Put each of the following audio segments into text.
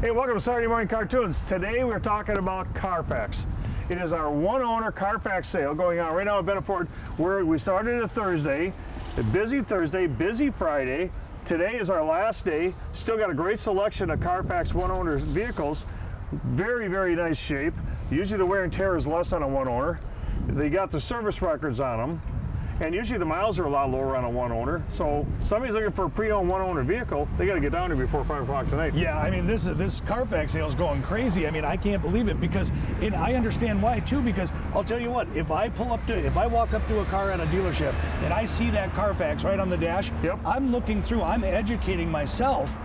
Hey, welcome to Saturday Morning Cartoons. Today we're talking about Carfax. It is our one owner Carfax sale going on right now at Benna Ford. Where we started a Thursday, a busy Thursday, busy Friday. Today is our last day. Still got a great selection of Carfax one owner vehicles. Very, very nice shape. Usually the wear and tear is less on a one owner. They got the service records on them. And usually the miles are a lot lower on a one owner. So somebody's looking for a pre-owned one owner vehicle, they got to get down here before five o'clock tonight. Yeah, I mean this this Carfax sale is going crazy. I mean I can't believe it because and I understand why too. Because I'll tell you what, if I pull up to if I walk up to a car at a dealership and I see that Carfax right on the dash, Yep. I'm looking through. I'm educating myself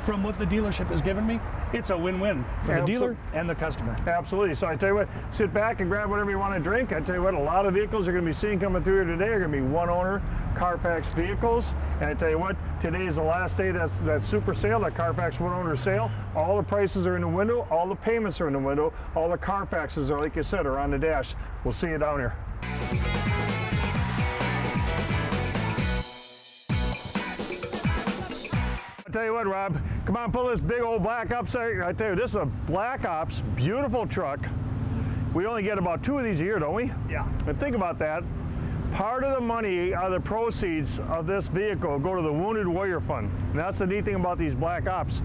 from what the dealership has given me. It's a win-win for the Absol- dealer and the customer. Absolutely. So I tell you what, sit back and grab whatever you want to drink. I tell you what, a lot of vehicles you're going to be seeing coming through here today are going to be one owner Carfax vehicles. And I tell you what, today is the last day that's that super sale, that Carfax one owner sale. All the prices are in the window, all the payments are in the window, all the Carfaxes are, like you said, are on the dash. We'll see you down here. Tell you what, Rob, come on, pull this big old black ops. there. Tell you, this is a black ops, beautiful truck. We only get about two of these a year, don't we? Yeah. And think about that. Part of the money out of the proceeds of this vehicle go to the Wounded Warrior Fund. And that's the neat thing about these black ops.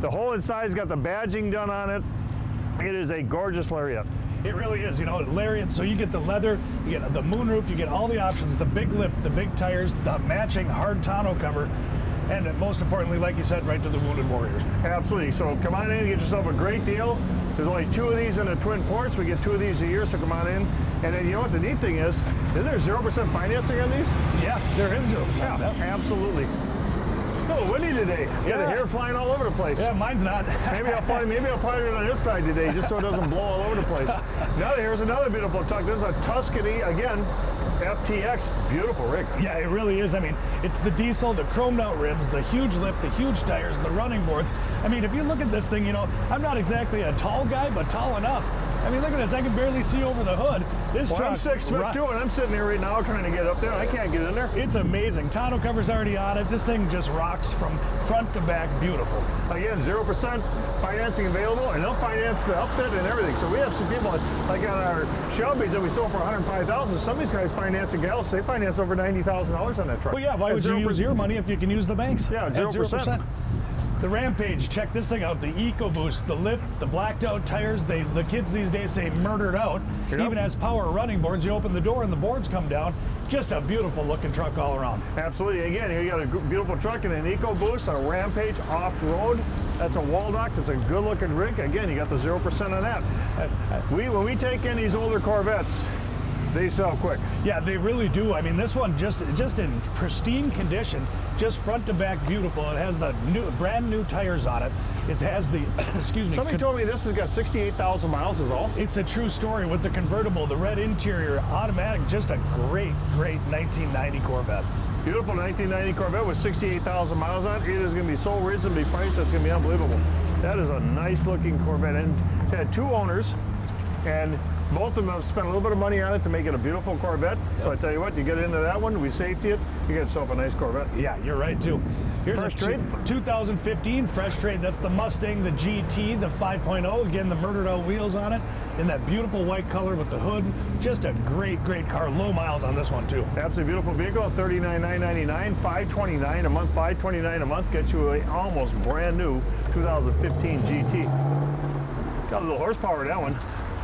The whole inside's got the badging done on it. It is a gorgeous lariat. It really is, you know, Lariat. So you get the leather, you get the moonroof, you get all the options, the big lift, the big tires, the matching hard tonneau cover, and most importantly, like you said, right to the Wounded Warriors. Absolutely. So come on in and get yourself a great deal. There's only two of these in the Twin Ports. We get two of these a year, so come on in. And then you know what the neat thing is? Isn't there 0% financing on these? Yeah, there is zero. Yeah, absolutely. Oh, windy today. Yeah, the hair flying all over the place. Yeah, mine's not. Maybe I'll fly. Maybe I'll fly it on this side today, just so it doesn't blow all over the place. Now here's another beautiful truck. This is a Tuscany again, FTX. Beautiful rig. Yeah, it really is. I mean, it's the diesel, the chromed out rims, the huge lift, the huge tires, the running boards. I mean, if you look at this thing, you know, I'm not exactly a tall guy, but tall enough. I mean, look at this. I can barely see over the hood. This Well, truck. I'm six foot two, and I'm sitting here right now trying to get up there. I can't get in there. It's amazing. Tonneau cover's already on it. This thing just rocks from front to back. Beautiful. Again, zero percent financing available, and they'll finance the upfit and everything. So we have some people like on our Shelby's that we sold for 105,000. Some of these guys finance financing gals, they finance over ninety thousand dollars on that truck. Well, yeah, why would you use your money if you can use the banks? Yeah, 0%. The Rampage, check this thing out. The EcoBoost, the lift, the blacked out tires. They, the kids these days say murdered out. Yep. Even has power running boards. You open the door and the boards come down. Just a beautiful looking truck all around. Absolutely. Again, here you got a beautiful truck and an EcoBoost, a Rampage off-road. That's a Waldoch. That's a good-looking rig. Again, you got the zero percent on that. We when we take in these older Corvettes, they sell quick. Yeah, they really do. I mean, this one just just in pristine condition, just front to back beautiful. It has the new brand new tires on it. It has the excuse me. Somebody told me this has got 68,000 miles is all. It's a true story with the convertible, the red interior, automatic, just a great, great 1990 Corvette. Beautiful 1990 Corvette with 68,000 miles on it. It is going to be so reasonably priced, that's going to be unbelievable. That is a nice looking Corvette. And it's had two owners, and both of them have spent a little bit of money on it to make it a beautiful Corvette. So I tell you what, you get into that one, we safety it, you get yourself a nice Corvette. Yeah, you're right too. Here's Fresh a trade? 2015 fresh trade. That's the Mustang, the GT, the 5.0. Again, the murdered out wheels on it, in that beautiful white color with the hood. Just a great, great car. Low miles on this one too. Absolutely beautiful vehicle, $39,999, 529 a month, 529 a month, gets you a almost brand new 2015 GT. Got a little horsepower in that one.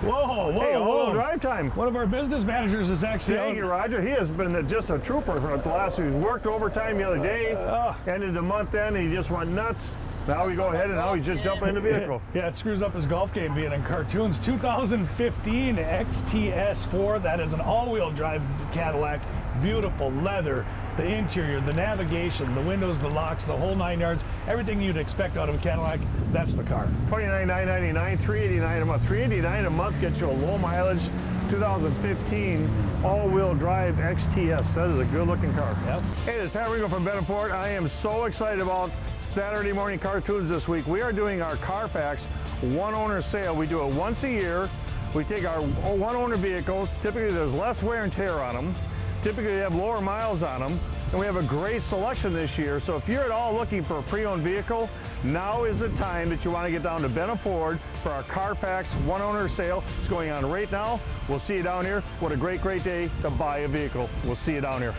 Whoa, whoa, Hey, whoa! drive time. One of our business managers is actually Thank out- you, Roger. He has been just a trooper for the last week. Worked overtime the other day, Ah. ended the month end, and he just went nuts. Now we go ahead and now he's just jumping in the vehicle. Yeah, it screws up his golf game being in cartoons. 2015 XTS4, that is an all-wheel drive Cadillac. Beautiful leather, the interior, the navigation, the windows, the locks, the whole nine yards. Everything you'd expect out of a Cadillac, that's the car. $29,999, 389 a month. 389 a month gets you a low mileage 2015 all-wheel drive XTS. That is a good-looking car. Yep. Hey, this is Pat Ringo from Benna Ford. I am so excited about Saturday morning cartoons this week. We are doing our Carfax one-owner sale. We do it once a year. We take our one-owner vehicles. Typically, there's less wear and tear on them. Typically, they have lower miles on them. And we have a great selection this year. So if you're at all looking for a pre-owned vehicle, Now is the time that you want to get down to Benna Ford for our Carfax one owner sale. It's going on right now. We'll see you down here. What a great, great day to buy a vehicle. We'll see you down here.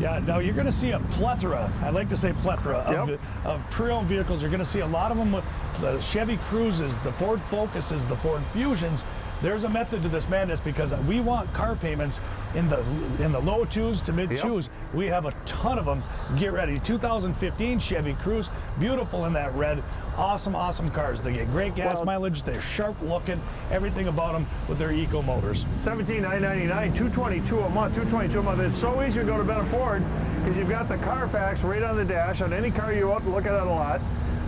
Yeah, no, you're going to see a plethora, I like to say plethora, of, Yep. of pre-owned vehicles. You're going to see a lot of them with the Chevy Cruzes, the Ford Focuses, the Ford Fusions. There's a method to this madness because we want car payments in the in the low twos to mid Yep. twos. We have a ton of them. Get ready. 2015 Chevy Cruze, beautiful in that red. Awesome, awesome cars. They get great gas Well- mileage. They're sharp looking. Everything about them with their eco motors. 17999 222 a month 222 a month it's so easy to go to Benna Ford because you've got the Carfax right on the dash on any car you want look at it a lot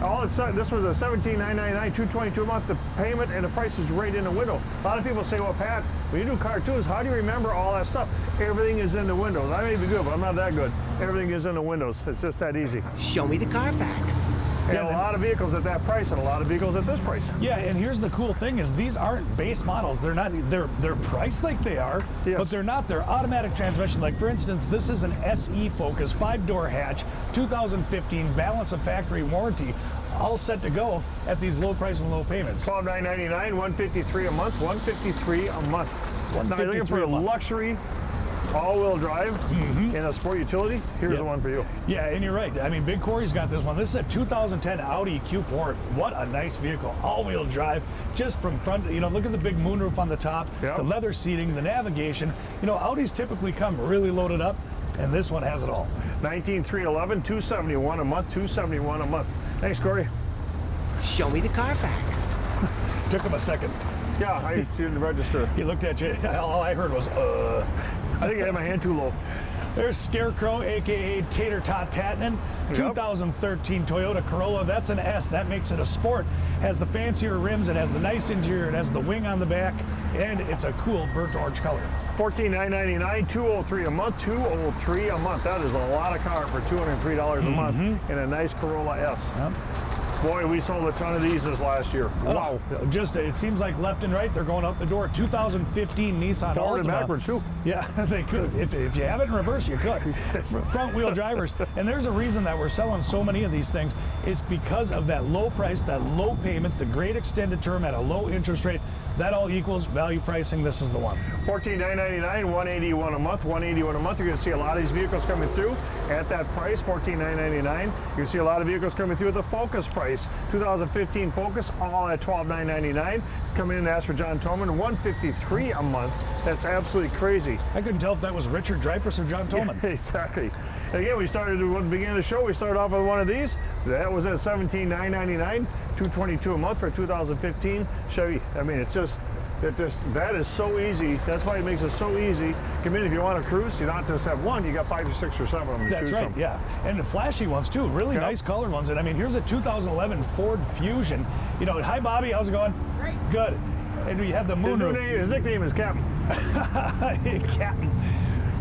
all of a sudden this was a 17999 222 a month. The payment and the price is right in the window. A lot of people say well pat when you do cartoons how do you remember all that stuff? Everything is in the windows. I may be good but i'm not that good. Everything is in the windows. It's just that easy. Show me the Carfax. And Yeah, a lot of vehicles at that price and a lot of vehicles at this price Yeah, and here's the cool thing is these aren't base models. They're not they're they're priced like they are, Yes. but they're not. They're automatic transmission. Like for instance, this is an SE Focus five-door hatch, 2015 balance of factory warranty, all set to go at these low price and low payments. 12999 153 a month 153 a month now you're looking for 153 a a month. luxury all-wheel drive in a sport utility here's Yeah. the one for you Yeah, and you're right. I mean, Big Corey's got this one. This is a 2010 Audi Q4. What a nice vehicle. All-wheel drive, just from front. You know, look at the big moonroof on the top, Yep. the leather seating, the navigation. You know, Audis typically come really loaded up, and this one has it all. 19311 271 a month 271 a month thanks corey Show me the Carfax. Took him a second. yeah i didn't register He looked at you. All I heard was, uh. I think i had my hand too low There's Scarecrow, aka Tater Tot Tatnan, 2013 Toyota Corolla. That's an S. That makes it a sport. Has the fancier rims. It has the nice interior. It has the wing on the back, and it's a cool burnt orange color. 14999 203 a month 203 a month that is a lot of car for $203 a month mm-hmm. in a nice corolla s Yep. Boy we sold a ton of these this last year oh. wow Oh, just it seems like left and right they're going out the door. 2015 Nissan Forward and backwards, too. Yeah, they could. If, if you have it in reverse, you could. Front wheel drivers. And there's a reason that we're selling so many of these things. It's because of that low price, that low payment, the great extended term at a low interest rate. That all equals value pricing. This is the one. 14999 181 a month 181 a month you're going to see a lot of these vehicles coming through at that price 14999 you see a lot of vehicles coming through at the focus price 2015 focus all at 12999 come in and ask for john toman 153 a month that's absolutely crazy I couldn't tell if that was Richard Dreyfuss or John Tolman. exactly again we started at the beginning of the show we started off with one of these that was at 17999 222 a month for 2015 chevy i mean it's just it just that is so easy that's why it makes it so easy come in if you want to cruise you don't just have one you got five or six or seven of them to That's choose right, from yeah. And the flashy ones too, really Yeah. nice colored ones. And I mean, here's a 2011 Ford Fusion. You know, hi Bobby, how's it going? Great. Good. And we have the his, moonroof. name, his nickname is captain Captain.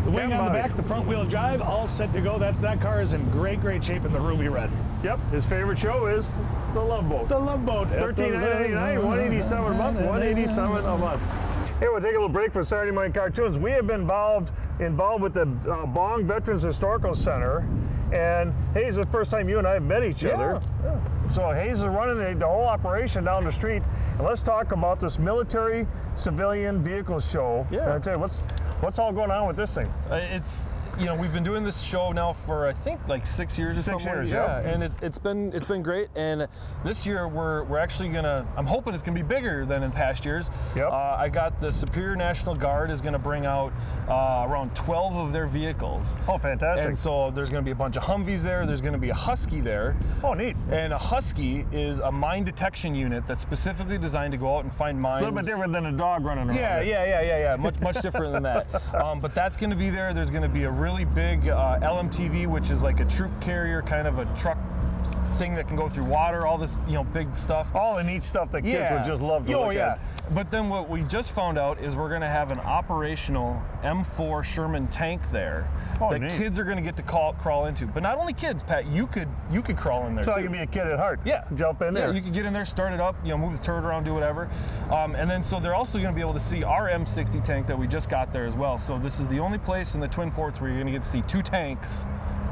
The wing on the back, the front wheel drive, all set to go. That that car is in great, great shape in the ruby red. yep his favorite show is the love boat The Love Boat. 13999 187 a month 187 a month Hey, we'll take a little break for Saturday Morning Cartoons. We have been involved involved with the uh, Bong Veterans Historical Center, and Hayes, the first time you and I have met each other. Yeah. So Hayes is running the, the whole operation down the street, and let's talk about this military civilian vehicle show. Yeah. And I tell you, what's what's all going on with this thing? Uh, It's you know we've been doing this show now for I think like six years or Six something. years, yeah. yeah. And it, it's been it's been great. And this year we're we're actually gonna I'm hoping it's gonna be bigger than in past years. Yep. Uh, I got the Superior National Guard is gonna bring out uh, around 12 of their vehicles. Oh, fantastic! And so there's gonna be a bunch of Humvees there. There's gonna be a Husky there. oh, neat. And a Husky is a mine detection unit that's specifically designed to go out and find mines. A little bit different than a dog running around. Yeah, yeah, yeah, yeah, yeah. Much, much different than that. Um, but that's going to be there. There's going to be a really big uh, LMTV, which is like a troop carrier, kind of a truck thing that can go through water. All this, you know, big stuff. All the neat stuff that kids would just love to oh, look yeah. at. But then what we just found out is we're going to have an operational M4 Sherman tank there Oh, that neat. kids are going to get to call, crawl into. But not only kids, Pat. You could you could crawl in there So too. I can be a kid at heart. Yeah. Jump in there. Yeah, you can get in there, start it up, you know, move the turret around, do whatever. Um, and then so they're also going to be able to see our M60 tank that we just got there as well. So this is the only place in the Twin Ports where you're going to get to see two tanks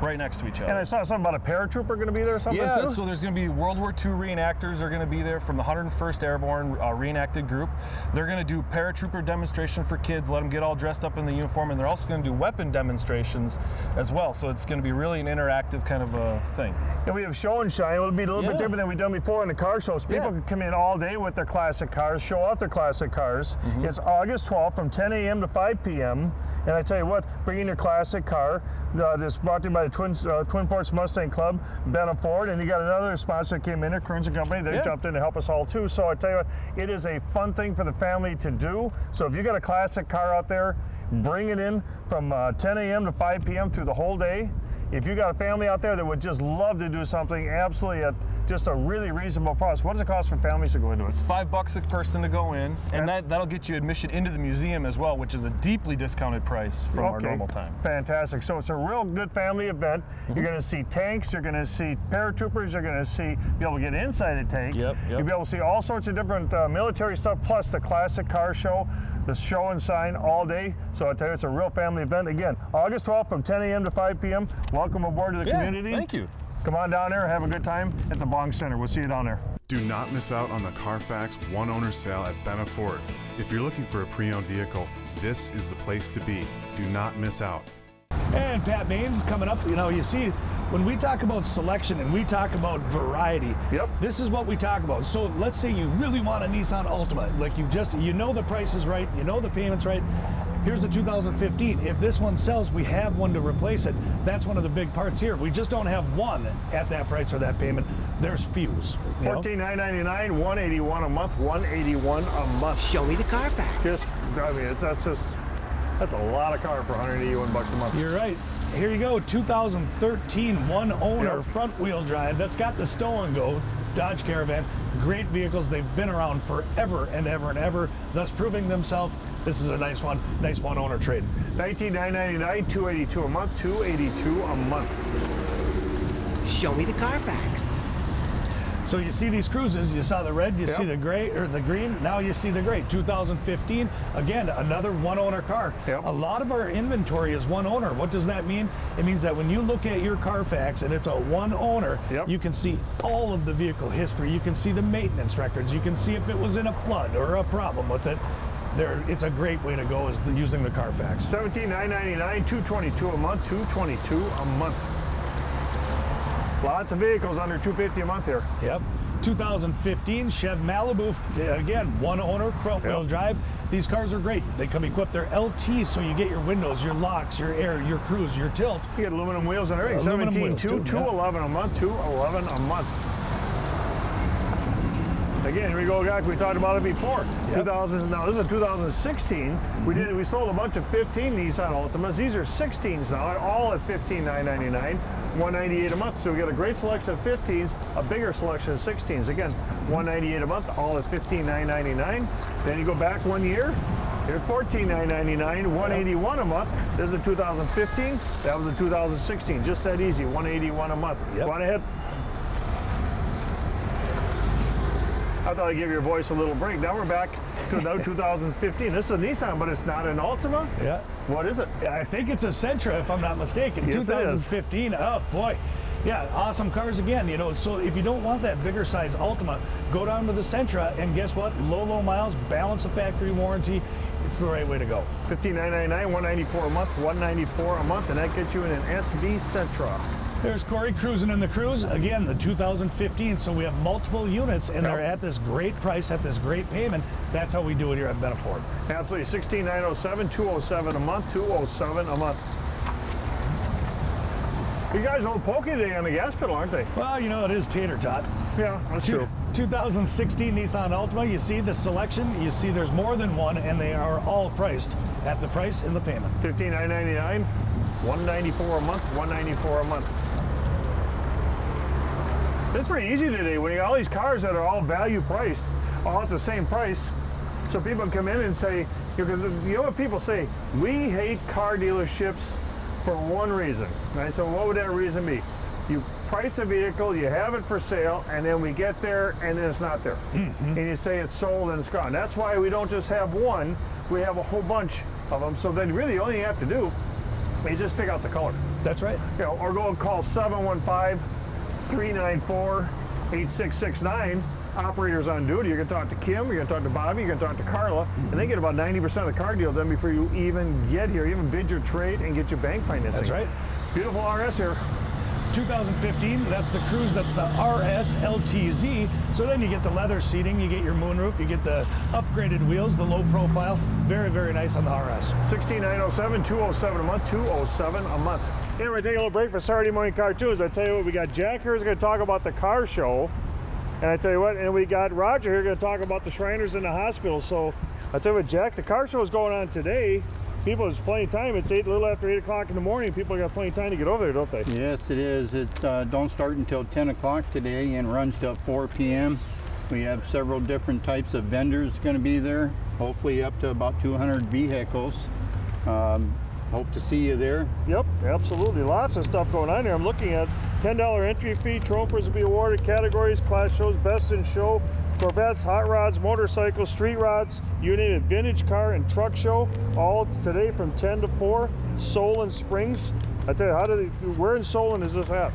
right next to each other. And I saw something about a paratrooper going to be there or something Yeah, too? so there's going to be World War II reenactors are going to be there from the 101st Airborne uh, reenacted group. They're going to do paratrooper demonstration for kids, let them get all dressed up in the uniform, and they're also going to do weapon demonstrations as well. So it's going to be really an interactive kind of a thing. And we have show and shine. It'll be a little bit different than we've done before in the car shows. People Yeah. can come in all day with their classic cars, show off their classic cars. Mm-hmm. It's August 12th from 10 a.m. to 5 p.m. And I tell you what, bring in your classic car. Uh, this brought to you by the Twin, uh, Twin Ports Mustang Club, Benna Ford, and you got another sponsor that came in, Kearns and Company. They Yeah. jumped in to help us all too. So I tell you what, it is a fun thing for the family to do. So if you got a classic car out there, bring it in from uh, 10 a.m. to 5 p.m. through the whole day. If you got a family out there that would just love to do something absolutely at just a really reasonable price, what does it cost for families to go into it? It's five bucks a person to go in, and that, that'll get you admission into the museum as well, which is a deeply discounted price from our normal time. Fantastic. So it's a real good family event. Mm-hmm. You're going to see tanks. You're going to see paratroopers. You're going to see be able to get inside a tank. Yep, yep. You'll be able to see all sorts of different uh, military stuff, plus the classic car show, the show and sign all day. So I tell you, it's a real family event. Again, August 12th from 10 a.m. to 5 p.m. Welcome aboard to the Yeah, community. thank you. Come on down there. Have a good time at the Bong Center. We'll see you down there. Do not miss out on the Carfax one owner sale at Benna Ford. If you're looking for a pre owned vehicle, this is the place to be. Do not miss out. And Pat Main's coming up. You know, you see, when we talk about selection and we talk about variety, Yep. this is what we talk about. So let's say you really want a Nissan Altima, like you just, you know the price is right, you know the payment's right. Here's the 2015. If this one sells, we have one to replace it. That's one of the big parts here. We just don't have one at that price or that payment. There's fews. you know? Fourteen nine ninety nine, one eighty one a month, one eighty one a month. Show me the Carfax. Just, I mean, it's, that's just, that's a lot of car for 181 bucks a month. You're right. Here you go, 2013 one owner Yep. front wheel drive that's got the stow and go Dodge Caravan. Great vehicles. They've been around forever and ever and ever, thus proving themselves. This is a nice one, nice one owner trade. 19999 282 a month, 282 a month. Show me the Carfax. So you see these Cruzes, you saw the red, you Yep. see the gray or the green, now you see the gray. 2015, again, another one owner car. Yep. A lot of our inventory is one owner. What does that mean? It means that when you look at your Carfax and it's a one owner, Yep. you can see all of the vehicle history. You can see the maintenance records. You can see if it was in a flood or a problem with it. There, it's a great way to go is the, using the Carfax. 17999 222 a month, 222 a month. Lots of vehicles under 250 a month here. Yep. 2015 Chev Malibu, again, one owner, front wheel Yep. drive. These cars are great. They come equipped. They're LT, so you get your windows, your locks, your air, your cruise, your tilt. You get aluminum wheels and everything. Aluminum 17 wheels, 2, too, yeah. 211 a month, 211 a month. Again, here we go back. We talked about it before. Yep. 2000. Now this is a 2016. We did. We sold a bunch of 15 Nissan Altimas. These are 16s now, all at 15,999, 198 a month. So we got a great selection of 15s, a bigger selection of 16s. Again, 198 a month, all at 15,999. Then you go back one year. At 14,999, 181 a month. This is a 2015. That was a 2016. Just that easy, 181 a month. Yep. Go on ahead. I thought I'd give your voice a little break. Now we're back to now 2015. This is a Nissan, but it's not an Altima. Yeah. What is it? I think it's a Sentra, if I'm not mistaken. Yes, it is. 2015. Oh boy. Yeah, awesome cars again. You know, so if you don't want that bigger size Altima, go down to the Sentra and guess what? Low, low miles, balance of factory warranty. It's the right way to go. 15999, 194 a month, 194 a month, and that gets you in an SV Sentra. There's Corey cruising in the Cruze. Again, the 2015. So we have multiple units and they're at this great price, at this great payment. That's how we do it here at Benna Ford. Absolutely, 16907, 207 a month, 207 a month. You guys own Pokey today on the gas pedal, aren't they? Well, you know, it is tater tot. Yeah, that's true. 2016 Nissan Altima, you see the selection, you see there's more than one, and they are all priced at the price in the payment. 15999, 194 a month, 194 a month. It's pretty easy today when you got all these cars that are all value priced, all at the same price. So people can come in and say, because you know what people say, we hate car dealerships for one reason. Right? So what would that reason be? You price a vehicle, you have it for sale, and then we get there and then it's not there. Mm-hmm. And you say it's sold and it's gone. That's why we don't just have one, we have a whole bunch of them. So then really all you have to do is just pick out the color. That's right. You know, or go and call 715-394-8669. Operators on duty. You're gonna talk to Kim, you're gonna talk to Bobby, you're gonna talk to Carla, and they get about 90% of the car deal done before you even get here, even bid your trade and get your bank financing. That's right. Beautiful RS here. 2015, that's the Cruze, that's the RS LTZ. So then you get the leather seating, you get your moonroof, you get the upgraded wheels, the low profile. Very, very nice on the RS. 16907, 207 a month, 207 a month. Anyway, take a little break for Saturday morning cartoons. I tell you what, we got Jack here who's going to talk about the car show. And I tell you what, and we got Roger here going to talk about the Shriners in the hospital. So I tell you what, Jack, the car show is going on today. People, there's plenty of time. It's eight, a little after 8 o'clock in the morning. People got plenty of time to get over there, don't they? Yes, it is. It uh, don't start until 10 o'clock today and runs till 4 p.m. We have several different types of vendors going to be there. Hopefully up to about 200 vehicles. Um, hope to see you there. Yep, absolutely. Lots of stuff going on here. I'm looking at $10 entry fee, trophies will be awarded, categories, class shows, best in show, Corvettes, hot rods, motorcycles, street rods, unit vintage car and truck show, all today from 10 to 4. Solon Springs. I tell you, how do they, where in Solon is this at?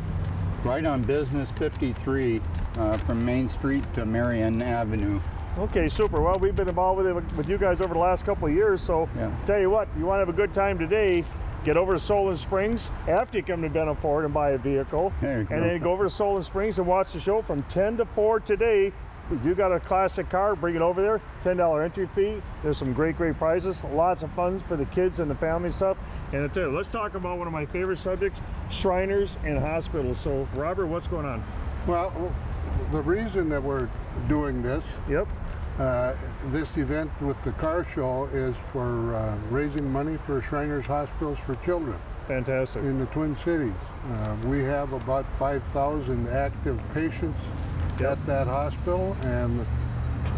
Right on Business 53 uh, from Main Street to Marion Avenue. Okay, super. Well, we've been involved with it with you guys over the last couple of years. So, Yeah. tell you what, you want to have a good time today, get over to Solon Springs after you come to Benna Ford and buy a vehicle. And go. then go over to Solon Springs and watch the show from 10 to 4 today. If you got a classic car, bring it over there. $10 entry fee. There's some great, great prizes. Lots of fun for the kids and the family stuff. And I tell you, let's talk about one of my favorite subjects, Shriners and hospitals. So, Robert, what's going on? Well, the reason that we're doing this, Yep. uh, this event with the car show is for uh, raising money for Shriners Hospitals for Children Fantastic. in the Twin Cities. Uh, we have about 5,000 active patients Yep. at that hospital, and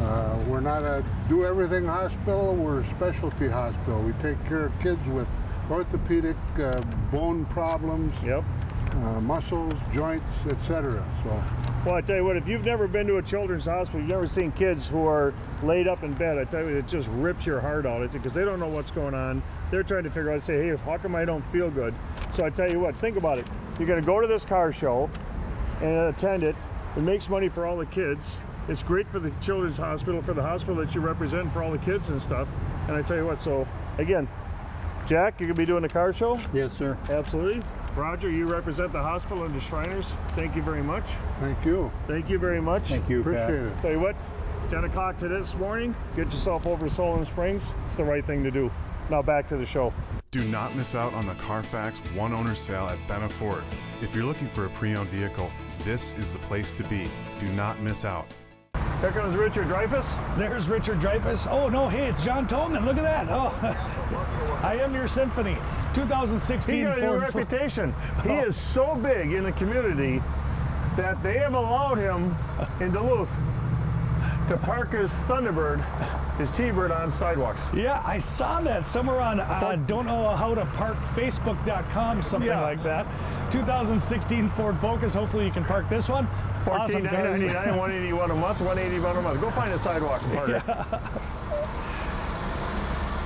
uh, we're not a do everything hospital, we're a specialty hospital. We take care of kids with orthopedic uh, bone problems, Yep. Uh, muscles, joints, etc. So. Well, I tell you what, if you've never been to a children's hospital, you've never seen kids who are laid up in bed, I tell you, it just rips your heart out because they don't know what's going on. They're trying to figure out, say, hey, how come I don't feel good? So I tell you what, think about it. You're going to go to this car show and attend it. It makes money for all the kids. It's great for the children's hospital, for the hospital that you represent, for all the kids and stuff. And I tell you what, so again, Jack, you're going to be doing the car show? Yes, sir. Absolutely. Roger, you represent the hospital and the Shriners. Thank you very much. Thank you. Thank you very much. Thank you, Pat. Appreciate it. Tell you what, 10 o'clock to this morning, get yourself over to Solon Springs. It's the right thing to do. Now back to the show. Do not miss out on the Carfax one owner sale at Benna Ford. If you're looking for a pre owned vehicle, this is the place to be. Do not miss out. Here comes Richard Dreyfuss. There's Richard Dreyfuss. Oh, no, hey, it's John Tolman. Look at that. Oh, I am your symphony. 2016 He got a Ford. reputation. He is so big in the community that they have allowed him in Duluth to park his Thunderbird, his T-Bird on sidewalks. Yeah, I saw that somewhere on uh, don't know how to park Facebook.com, something Yeah. like that. 2016 Ford Focus. Hopefully you can park this one. Awesome cars. 14,999, 181 a month, 181 a month. Go find a sidewalk and park it.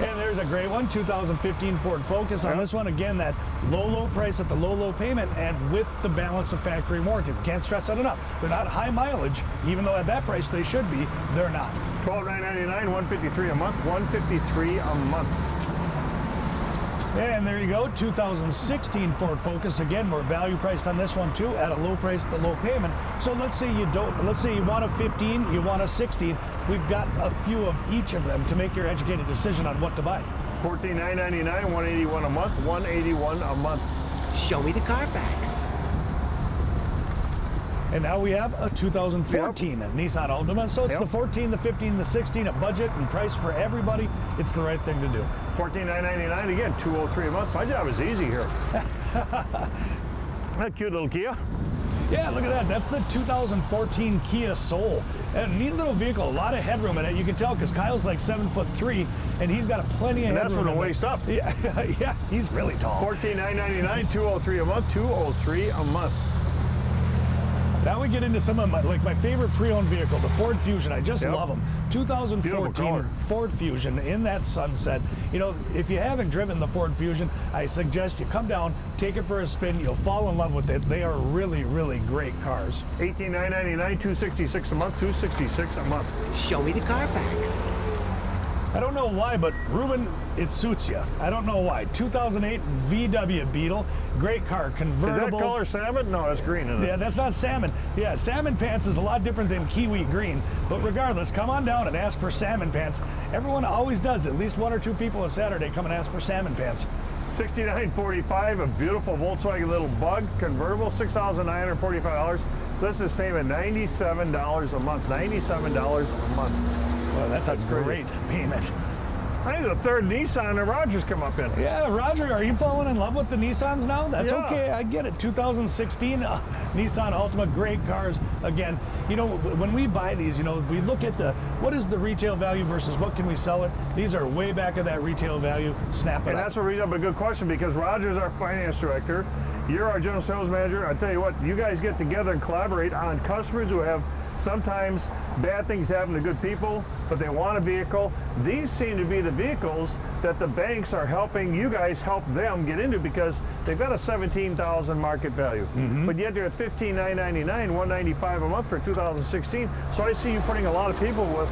And there's a great one, 2015 Ford Focus. On this one, again, that low, low price at the low, low payment and with the balance of factory warranty. Can't stress that enough. They're not high mileage, even though at that price they should be. They're not. 12,999, 153 a month, 153 a month. And there you go, 2016 Ford Focus. Again, we're value priced on this one too, at a low price, the low payment. So let's say you don't, let's say you want a 15, you want a 16. We've got a few of each of them to make your educated decision on what to buy. 14,999, 181 a month, 181 a month. Show me the Carfax. And now we have a 2014 Nissan Altima. So it's Yep. the 14, the 15, the 16, a budget and price for everybody. It's the right thing to do. 14,999 again, 203 a month. My job is easy here. that cute little Kia. Yeah, look at that. That's the 2014 Kia Soul. A neat little vehicle, a lot of headroom in it. You can tell because Kyle's like seven foot three, and he's got a plenty of And that's from the waist up. Yeah, yeah, he's really tall. 14,999, 203 a month, 203 a month. Now we get into some of my like my favorite pre-owned vehicle, the Ford Fusion. I just Yep. love them. 2014. Ford Fusion in that sunset. You know, if you haven't driven the Ford Fusion, I suggest you come down, take it for a spin. You'll fall in love with it. They are really, really great cars. 18999 266 a month, 266 a month. Show me the Carfax. I don't know why, but Ruben, it suits you. I don't know why. 2008 VW Beetle, great car, convertible. Is that color salmon? No, that's green, isn't it? Yeah, that's not salmon. Yeah, salmon pants is a lot different than kiwi green. But regardless, come on down and ask for salmon pants. Everyone always does. At least one or two people a Saturday come and ask for salmon pants. 6945, a beautiful Volkswagen little bug convertible, $6,945. This is payment $97 a month. $97 a month. Well, that's, a crazy. great payment. I need the third Nissan that Rogers come up in. Yeah, Roger, are you falling in love with the Nissans now? That's Yeah. okay, I get it. 2016 uh, Nissan Altima, great cars. Again, you know, when we buy these, you know, we look at the what is the retail value versus what can we sell it. These are way back of that retail value. Snap it And up. that's what brings up a good question because Roger's our finance director. You're our general sales manager. I tell you what, you guys get together and collaborate on customers who have sometimes bad things happen to good people, but they want a vehicle. These seem to be the vehicles that the banks are helping you guys help them get into because they've got a 17,000 market value. Mm-hmm. But yet they're at 15,999, 195 a month for 2016. So I see you putting a lot of people with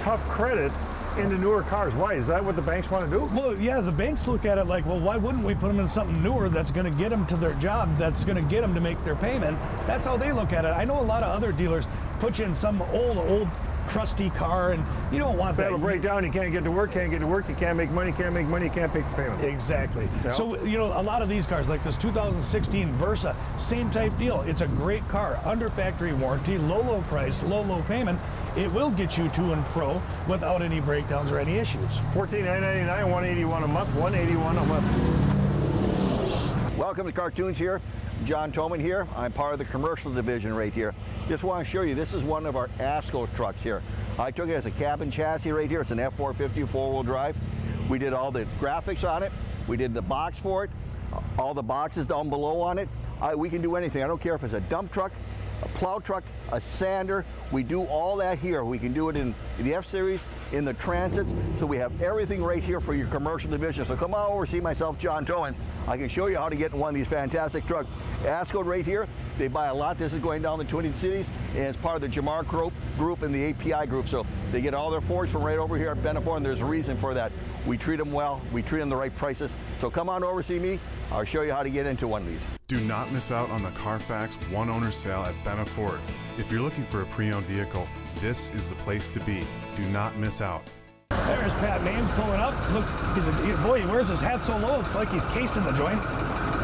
tough credit into newer cars. Why? Is that what the banks want to do? Well, yeah, the banks look at it like, well, why wouldn't we put them in something newer that's going to get them to their job, that's going to get them to make their payment? That's how they look at it. I know a lot of other dealers put you in some old, old, crusty car, and you don't want that. That'll break down. You can't get to work. Can't get to work. You can't make money. Can't make money. You can't pay the payment. Exactly. Yeah. So, you know, a lot of these cars, like this 2016 Versa, same type deal. It's a great car, under factory warranty, low, low price, low, low payment. It will get you to and fro without any breakdowns or any issues. Fourteen nine ninety nine. One eighty one a month. One eighty one a month. Welcome to Cartoons here. John Toman here. I'm part of the commercial division right here. Just want to show you, this is one of our ASCO trucks here. I took it as a cabin chassis right here. It's an F450 four-wheel drive. We did all the graphics on it. We did the box for it. All the boxes down below on it. I, we can do anything. I don't care if it's a dump truck, a plow truck, a sander. We do all that here. We can do it in the F-Series, in the Transits. So we have everything right here for your commercial division. So come on over, see myself, John Toman. I can show you how to get in one of these fantastic trucks. Asco right here, they buy a lot. This is going down the Twin Cities, and it's part of the Jamar group, group and the API group. So they get all their Fords from right over here at Benna Ford, and there's a reason for that. We treat them well. We treat them the right prices. So come on over, see me. I'll show you how to get into one of these. Do not miss out on the Carfax one owner sale at Benna Ford. If you're looking for a pre owned vehicle, this is the place to be. Do not miss out. There's Pat Maines pulling up. Look, he's a boy. He wears his hat so low, it's like he's casing the joint.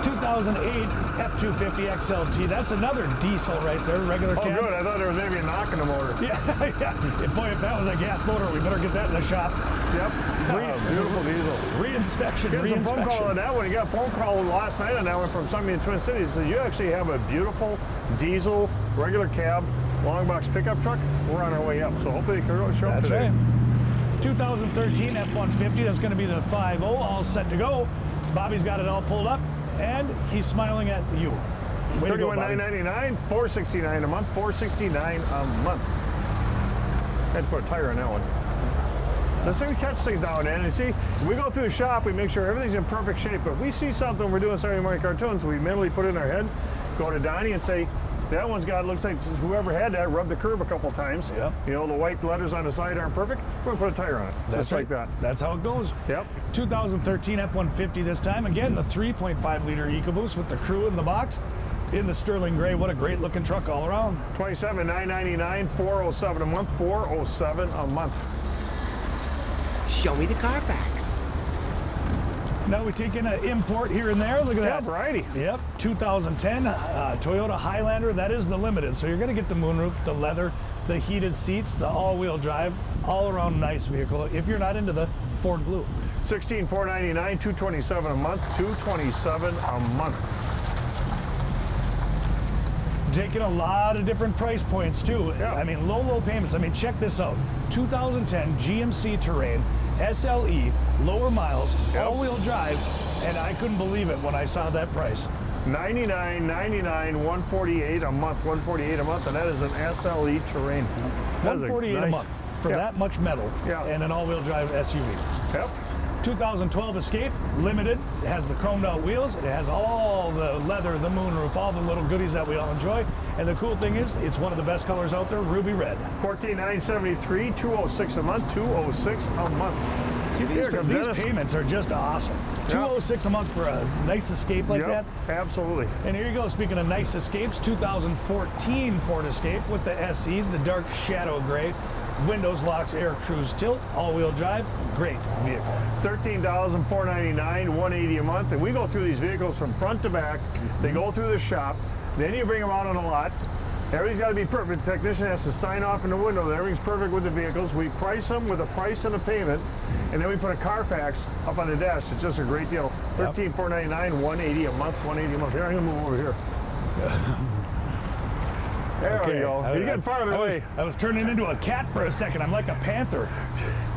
2008 F250 XLT. That's another diesel right there, regular Oh, cab. good. I thought there was maybe a knock in the motor. Yeah, yeah. Boy, if that was a gas motor, we better get that in the shop. Yep. Oh, beautiful diesel. Re-inspection, Get some phone call on that one. You got a phone call last night on that one from somebody in Twin Cities. So you actually have a beautiful diesel, regular cab, long box pickup truck. We're on our way up. So hopefully you can show up That's today. right. 2013 F-150. That's going to be the 5.0, all set to go. Bobby's got it all pulled up, and he's smiling at you. Way to go, Bobby. 31999 469 a month, 469 a month. Had to put a tire on that one. Let's see we catch things down there. And see, we go through the shop, we make sure everything's in perfect shape. But we see something we're doing Saturday morning cartoons, we mentally put it in our head, go to Donnie and say, that one's got, looks like whoever had that rubbed the curb a couple times. Yep. You know, the white letters on the side aren't perfect. We're gonna put a tire on it. That's just like right. that. That's how it goes. Yep. 2013 F-150 this time. Again, the 3.5 liter EcoBoost with the crew in the box in the sterling gray. What a great looking truck all around. 27 999 407 a month, 407 a month. Show me the Carfax. Now we take in an import here and there. Look at Yeah, that. variety. Yep, 2010 uh, Toyota Highlander. That is the limited. So you're going to get the moonroof, the leather, the heated seats, the all-wheel drive, all-around nice vehicle. If you're not into the Ford Blue. 16 499 227 a month 227 a month Taking a lot of different price points too. Yeah. I mean, low, low payments. I mean, check this out. 2010 GMC Terrain, SLE, lower miles, Yep. all-wheel drive, and I couldn't believe it when I saw that price. 99, 99, 148 a month, 148 a month, and that is an SLE terrain. That is 148 a nice- month for Yeah. that much metal Yeah. and an all-wheel drive SUV. Yep. 2012 Escape, limited. It has the chromed out wheels. It has all the leather, the moonroof, all the little goodies that we all enjoy. And the cool thing is, it's one of the best colors out there, ruby red. 14973, 206 a month, 206 a month. See, these, Here these payments are just awesome. 206 a month for a nice Escape like Yep, that. absolutely. And here you go. Speaking of nice escapes, 2014 Ford Escape with the SE, the dark shadow gray, windows, locks, air cruise tilt, all-wheel drive, great vehicle. 13,499, 180 a month, and we go through these vehicles from front to back. They go through the shop, then you bring them out on the lot. Everything's got to be perfect. The technician has to sign off in the window that everything's perfect with the vehicles. We price them with a price and a payment, and then we put a Carfax up on the dash. It's just a great deal. Yep. 13,499, 180 a month, 180 a month. Here, I'm gonna move over here. There we go. I- You're getting farther I was, away. I was turning into a cat for a second. I'm like a panther.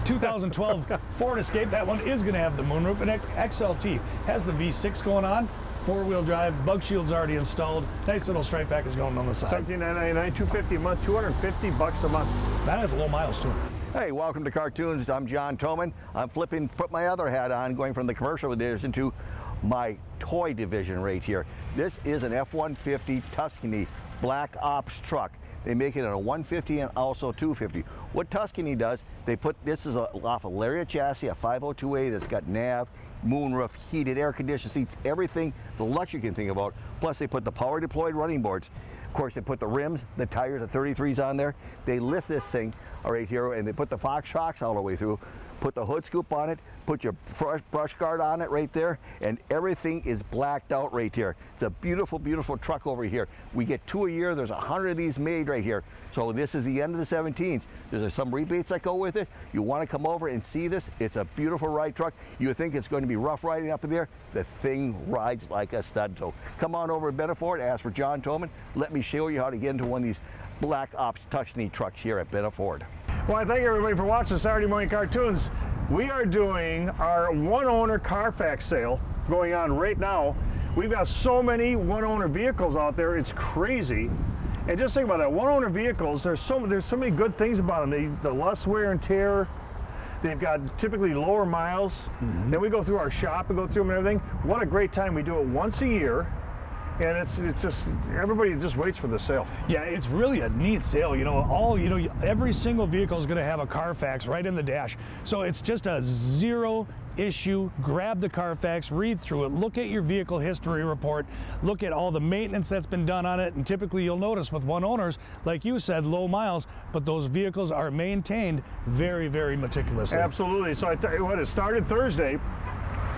2012 Ford Escape. That one is going to have the moonroof. And XLT has the V6 going on. Four-wheel drive. Bug shield's already installed. Nice little stripe package going on the side. 17999 250 a month, 250 bucks a month. That has low miles to it. Hey, welcome to Cartoons. I'm John Toman. I'm flipping, put my other hat on, going from the commercial division to my toy division right here. This is an F-150 Tuscany Black Ops truck. They make it a 150 and also 250. What Tuscany does, they put, this is a, off a Lariat chassis, a 502A that's got nav, moonroof, heated air conditioned seats, everything the luxury you can think about. Plus they put the power deployed running boards. Of course, they put the rims, the tires, the 33s on there. They lift this thing right here and they put the Fox shocks all the way through, put the hood scoop on it, put your brush, guard on it right there, and everything is blacked out right here. It's a beautiful, beautiful truck over here. We get two a year. There's a hundred of these made right here. So this is the end of the 17s. There's some rebates that go with it. You want to come over and see this. It's a beautiful ride truck. You think it's going to be rough riding up in there. The thing rides like a stud. So come on over to Benna Ford, ask for John Toman. Let me show you how to get into one of these Black Ops Tuscany trucks here at Benna Ford. Well, I thank everybody for watching Saturday Morning Cartoons. We are doing our one owner Carfax sale going on right now. We've got so many one owner vehicles out there, it's crazy. And just think about that, one owner vehicles, there's so, there's so many good things about them. They, the less wear and tear, they've got typically lower miles. Mm-hmm. Then we go through our shop and go through them and everything. What a great time. We do it once a year. And it's, it's just, everybody just waits for the sale. Yeah, it's really a neat sale. You know, all you know, every single vehicle is going to have a Carfax right in the dash. So it's just a zero issue. Grab the Carfax, read through it, look at your vehicle history report, look at all the maintenance that's been done on it, and typically you'll notice with one owners, like you said, low miles, but those vehicles are maintained very, very meticulously. Absolutely. So I tell you what, it started Thursday.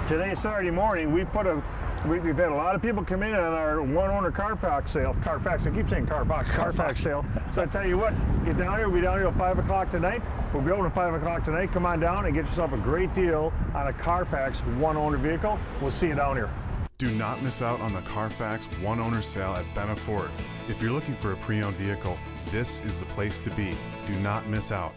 Today, Saturday morning, we put a. We, we've had a lot of people come in on our one-owner Carfax sale. Carfax. I keep saying Carfax. Carfax sale. So I tell you what, get down here. We'll be down here at five o'clock tonight. We'll be open at five o'clock tonight. Come on down and get yourself a great deal on a Carfax one-owner vehicle. We'll see you down here. Do not miss out on the Carfax one owner sale at Benna Ford. If you're looking for a pre owned vehicle, this is the place to be. Do not miss out.